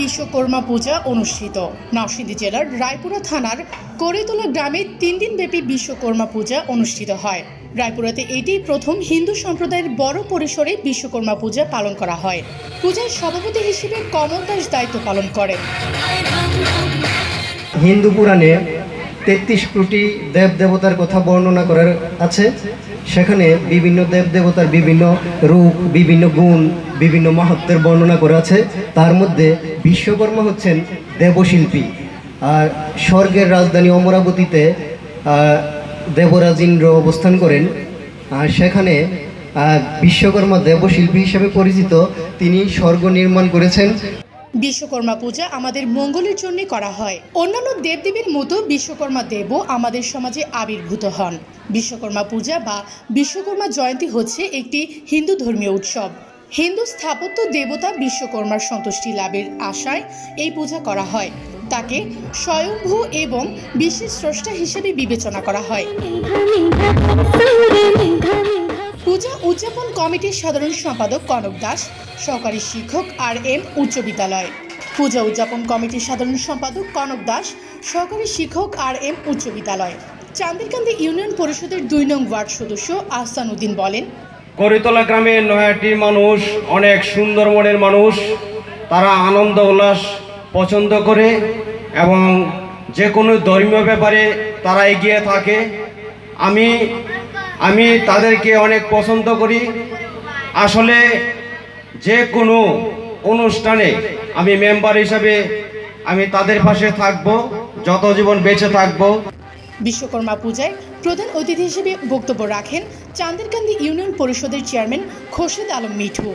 বিশ্বকর্মা পূজা অনুষ্ঠিত। নরসিংদী জেলার রায়পুরা থানার করিতলা গ্রামে তিন দিনব্যাপী বিশ্বকর্মা পূজা অনুষ্ঠিত হয়। রায়পুরাতে এটি প্রথম হিন্দু সম্প্রদায়ের বড় পরিসরে বিশ্বকর্মা পূজা পালন করা হয়। পূজার সভাপতি হিসেবে কমল দাস দায়িত্ব পালন করেন। হিন্দু পুরাণে তেত্রিশ কোটি দেব দেবতার কথা বর্ণনা করার আছে। সেখানে বিভিন্ন দেব দেবতার বিভিন্ন রূপ, বিভিন্ন গুণ, বিভিন্ন মাহাত্মের বর্ণনা করা আছে। তার মধ্যে বিশ্বকর্মা হচ্ছেন দেবশিল্পী। আর স্বর্গের রাজধানী অমরাবতীতে দেবরাজ ইন্দ্র অবস্থান করেন। আর সেখানে বিশ্বকর্মা দেবশিল্পী হিসেবে পরিচিত, তিনি স্বর্গ নির্মাণ করেছেন। বিশ্বকর্মা পূজা আমাদের মঙ্গলের জন্য করা হয়। অন্যান্য দেবদেবীর মতো বিশ্বকর্মা দেবও আমাদের সমাজে আবির্ভূত হন। বিশ্বকর্মা পূজা বা বিশ্বকর্মা জয়ন্তী হচ্ছে একটি হিন্দু ধর্মীয় উৎসব। হিন্দু স্থাপত্য দেবতা বিশ্বকর্মার সন্তুষ্টি লাভের আশায় এই পূজা করা হয়। তাকে স্বয়ংভূ এবং বিশ্বের স্রষ্টা হিসেবে বিবেচনা করা হয়। কমিটির সাধারণ সম্পাদক কনক দাস, সহকারী শিক্ষক আর এম উচ্চ বিদ্যালয়। পূজা উদযাপন কমিটির সাধারণ সম্পাদক কনক দাস, সহকারী শিক্ষক আর এম উচ্চ বিদ্যালয়। চান্দিরকান্দি ইউনিয়ন পরিষদের দুই নং ওয়ার্ড সদস্য আহসান উদ্দিন বলেন, করিতলা গ্রামের নয়াটি মানুষ, অনেক সুন্দর মনের মানুষ। তারা আনন্দ, উল্লাস পছন্দ করে এবং যে কোনো ধর্মীয় ব্যাপারে তারা এগিয়ে থাকে। আমি আমি তাদেরকে অনেক পছন্দ করি। আসলে যে কোনো অনুষ্ঠানে আমি মেম্বার হিসাবে আমি তাদের পাশে থাকব যত জীবন বেঁচে থাকব। বিশ্বকর্মা পূজায় প্রধান অতিথি হিসেবে বক্তব্য রাখেন চান্দিরকান্দি ইউনিয়ন পরিষদের চেয়ারম্যান খোরশেদ আলম মিঠু।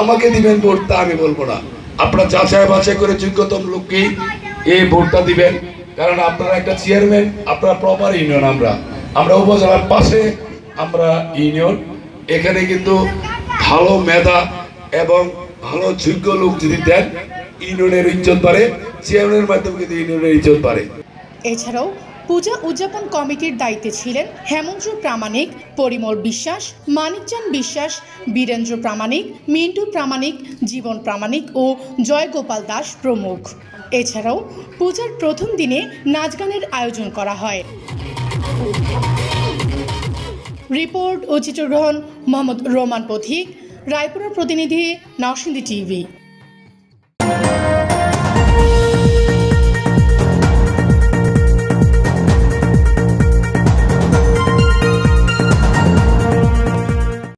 আমাকে দিবেন ভোটটা আমি বলব না। আপনারা যাচাই বাছাই করে যোগ্যতম লোককেই এই ভোটটা দিবেন। কারণ আপনারা একটা চেয়ারম্যান আপনারা প্রপার ইউনিয়ন আমরা। আমরা উপজেলার পাশে, আমরা ইউনিয়ন। এখানে কিন্তু ভালো মেধা এবং ভালো যোগ্য লোক যদি দেন, ইউনিয়নের ইজ্জত বাড়ে, চেয়ারম্যানের মাধ্যমে কিন্তু ইউনিয়নের ইজ্জত বাড়ে। এছাড়াও পূজা উদযাপন কমিটির দায়িত্বে ছিলেন হেমন্ত প্রামাণিক, পরিমল বিশ্বাস মানিকচাঁদ বিশ্বাস, বীরেন্দ্র প্রামাণিক, মিন্টু প্রামাণিক, জীবন প্রামাণিক ও জয়গোপাল দাস প্রমুখ। এছাড়াও পূজার প্রথম দিনে নাচ গানের আয়োজন করা হয়। রিপোর্ট ও চিত্রগ্রহণ মোহাম্মদ রোমান পথিক রায়পুরের প্রতিনিধি নাওসিন্দি টিভি।